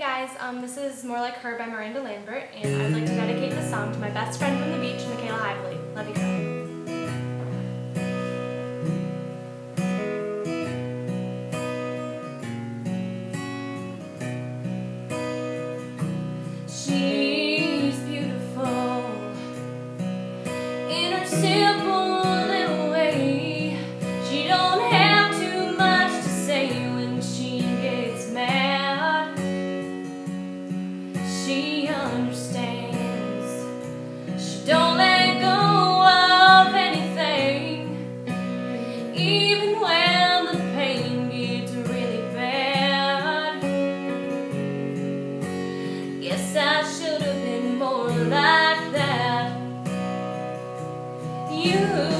guys, um, this is More Like Her by Miranda Lambert, and I'd like to dedicate this song to my best friend from the beach, Michaela Hively. she understands. She don't let go of anything, even when the pain gets really bad. Guess I should have been more like that. You.